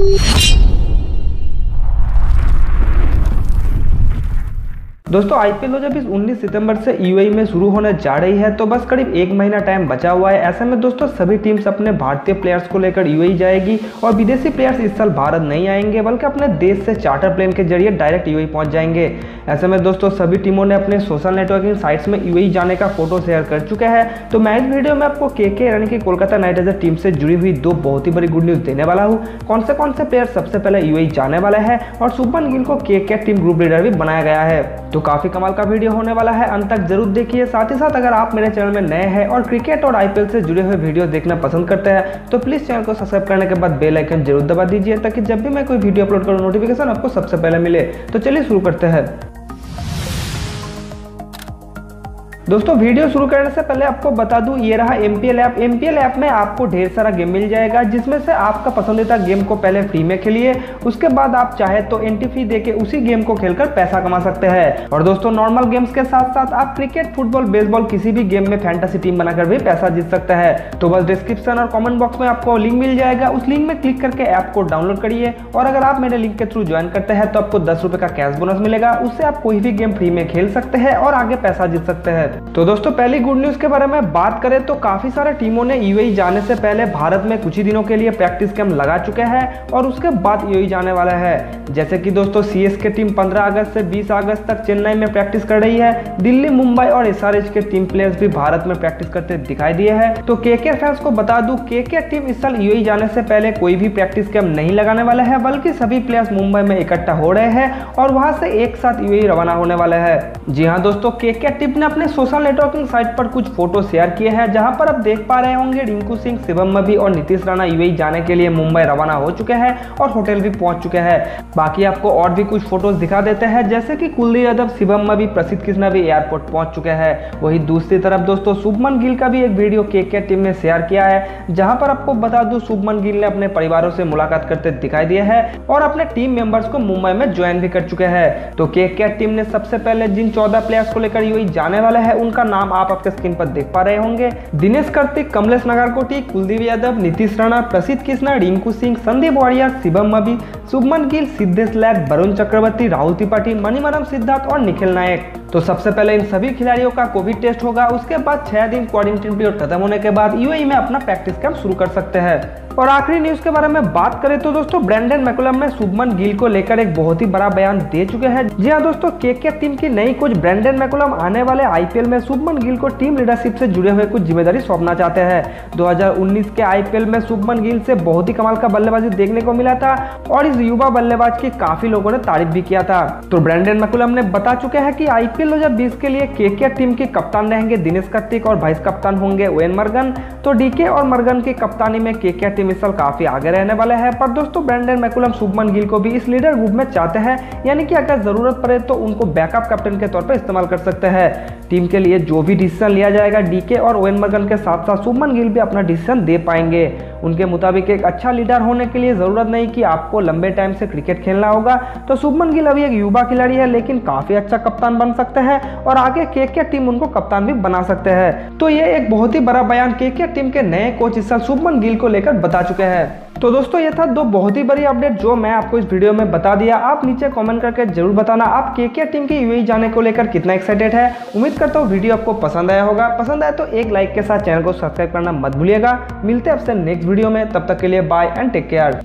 Thank you. दोस्तों IPL 2020 19 सितंबर से यूएई में शुरू होने जा रही है तो बस करीब एक महीना टाइम बचा हुआ है। ऐसे में दोस्तों, सभी टीम्स अपने भारतीय प्लेयर्स को लेकर यूएई जाएगी और विदेशी प्लेयर्स इस साल भारत नहीं आएँगे, बल्कि अपने देश से चार्टर प्लेन के ज़रिए डायरेक्ट यूएई पहुँच जाएँगे। ऐसे में दोस्तों, सभी टीमों ने अपने सोशल नेटवर्किंग साइट्स में यूएई जाने का फ़ोटो शेयर कर चुका है। तो मैं इस वीडियो में आपको के के यानी कि कोलकाता नाइट राइडर्स टीम से जुड़ी हुई दो बहुत ही बड़ी गुड न्यूज़ देने वाला हूँ। कौन से कौन से प्लेयर सबसे पहले यूएई जाने वाले है और सुपन गिल को के टीम ग्रुप लीडर भी बनाया गया है? तो काफ़ी कमाल का वीडियो होने वाला है। अंत तक ज़रूर देखिए। साथ ही साथ अगर आप मेरे चैनल में नए हैं और क्रिकेट और आईपीएल से जुड़े हुए वीडियो देखना पसंद करते हैं तो प्लीज़ चैनल को सब्सक्राइब करने के बाद बेल आइकन ज़रूर दबा दीजिए ताकि जब भी मैं कोई वीडियो अपलोड करूँ नोटिफिकेशन आपको सबसे पहले मिले। तो चलिए शुरू करते हैं। दोस्तों, वीडियो शुरू करने से पहले आपको बता दूँ, ये रहा M P app M P app में आपको ढेर सारा गेम मिल जाएगा, जिसमें से आपका पसंदीदा गेम को पहले फ्री में खेलिए। उसके बाद आप चाहे तो एंटी फ़ी देके उसी गेम को खेलकर पैसा कमा सकते हैं। और दोस्तों नॉर्मल गेम्स के साथ साथ आप क्रिकेट फुटबॉल बेसबॉल किसी भी गेम में फैंटासी टीम बनाकर भी पैसा जीत सकते हैं। तो बस डिस्क्रिप्शन और कॉमेंट बॉक्स में आपको लिंक मिल जाएगा। उस लिंक में क्लिक करके ऐप को डाउनलोड करिए। और अगर आप मेरे लिंक के थ्रू ज्वाइन करते हैं तो आपको दस का कैश बोनस मिलेगा। उससे आप कोई भी गेम फ्री में खेल सकते हैं और आगे पैसा जीत सकते हैं। तो दोस्तों, पहली गुड न्यूज़ के बारे में बात करें तो काफ़ी सारे टीमों ने यूएई जाने से पहले भारत में कुछ ही दिनों के लिए प्रैक्टिस कैंप लगा चुके हैं और उसके बाद यूएई जाने वाला है। जैसे कि दोस्तों सी के टीम 15 अगस्त से 20 अगस्त तक चेन्नई में प्रैक्टिस कर रही है। दिल्ली, मुंबई और एसआरएच के टीम प्लेयर्स भी भारत में प्रैक्टिस करते दिखाई दिए हैं। तो के फैंस को बता दू के टीम इस साल यूएई जाने से पहले कोई भी प्रैक्टिस कैंप नहीं लगाने वाले है, बल्कि सभी प्लेयर्स मुंबई में इकट्ठा हो रहे हैं और वहाँ से एक साथ यूएई रवाना होने वाले हैं। जी हाँ दोस्तों के टीम ने अपने सोशल नेटवर्किंग साइट पर कुछ फ़ोटो शेयर किए हैं, जहाँ पर आप देख पा रहे होंगे रिंकू सिंह, शिवम मबी और नीतीश राणा यूएई जाने के लिए मुंबई रवाना हो चुके हैं और होटल भी पहुँच चुके हैं। बाकी आपको और भी कुछ फ़ोटोज़ दिखा देते हैं, जैसे कि कुलदीप यादव, शिवम मबी प्रसिद्ध कृष्णा भी एयरपोर्ट पहुँच चुके हैं। वही दूसरी तरफ़ दोस्तों, शुभमन गिल का भी एक वीडियो के टीम ने शेयर किया है, जहाँ पर आपको बता दू, शुभमन गिल ने अपने परिवारों से मुलाकात करते दिखाई दिए है और अपने टीम मेंबर्स को मुंबई में ज्वाइन भी कर चुके हैं। तो के टीम ने सबसे पहले जिन चौदह प्लेयर्स को लेकर यूएई जाने वाले हैं उनका नाम आप आपके स्क्रीन पर देख पा रहे होंगे। दिनेश कार्तिक, कमलेश नागरकोटी, कुलदीप यादव, नीतीश राणा, प्रसिद्ध कृष्णा रिंकू सिंह, संदीप वाड़िया शिवम मबी शुभमन गिल, सिद्धेश लैक वरुण चक्रवर्ती, राहुल त्रिपाठी मणिमरम सिद्धार्थ और निखिल नायक। तो सबसे पहले इन सभी खिलाड़ियों का कोविड टेस्ट होगा, उसके बाद छह दिन क्वारंटीन पीरियड खत्म होने के बाद यूएई में अपना प्रैक्टिस कैंप शुरू कर सकते हैं। और आखिरी न्यूज़ के बारे में बात करें तो दोस्तों ब्रेंडन मैकुलम में शुभमन गिल को लेकर एक बहुत ही बड़ा बयान दे चुके हैं। जी हाँ दोस्तों के के टीम की नई कोच ब्रेंडन मैकुलम आने वाले आईपीएल में शुभमन गिल को टीम लीडरशिप से जुड़े हुए कुछ ज़िम्मेदारी सौंपना चाहते हैं। 2019 के आईपीएल में शुभमन गिल से बहुत ही कमाल का बल्लेबाजी देखने को मिला था और इस युवा बल्लेबाज की काफ़ी लोगों ने तारीफ़ भी किया था। तो ब्रेंडन मैकुलम ने बता चुके हैं कि आईपीएल 2020 के लिए के टीम के कप्तान रहेंगे, दिनेश कार्तिक और वाइस कप्तान होंगे ओएन मर्गन तो डीके और मर्गन की कप्तानी में के टीम इस साल काफ़ी आगे रहने वाले हैं। पर दोस्तों, ब्रेंडन मैकुलम, शुभमन गिल को भी इस लीडर ग्रुप में चाहते हैं, यानी कि अगर ज़रूरत पड़े तो उनको बैकअप कैप्टन के तौर पर इस्तेमाल कर सकते हैं। टीम के लिए जो भी डिसीज़न लिया जाएगा, डीके और ओएन मर्गन के साथ साथ शुभमन गिल भी अपना डिसीज़न दे पाएँगे। उनके मुताबिक एक अच्छा लीडर होने के लिए ज़रूरत नहीं कि आपको लंबे टाइम से क्रिकेट खेलना होगा। तो शुभमन गिल अभी एक युवा खिलाड़ी है, लेकिन काफ़ी अच्छा कप्तान बन सकते हैं और आगे के के टीम उनको कप्तान भी बना सकते हैं। तो ये एक बहुत ही बड़ा बयान के के टीम के नए कोच इस साल शुभमन गिल को लेकर बता चुके हैं। तो दोस्तों, ये था दो बहुत ही बड़ी अपडेट जो मैं आपको इस वीडियो में बता दिया। आप नीचे कमेंट करके ज़रूर बताना आप के के टीम के यूएई जाने को लेकर कितना एक्साइटेड है। उम्मीद करता हूँ वीडियो आपको पसंद आया होगा। पसंद आया तो एक लाइक के साथ चैनल को सब्सक्राइब करना मत भूलिएगा। मिलते हैं आपसे नेक्स्ट वीडियो में। तब तक के लिए बाय एंड टेक केयर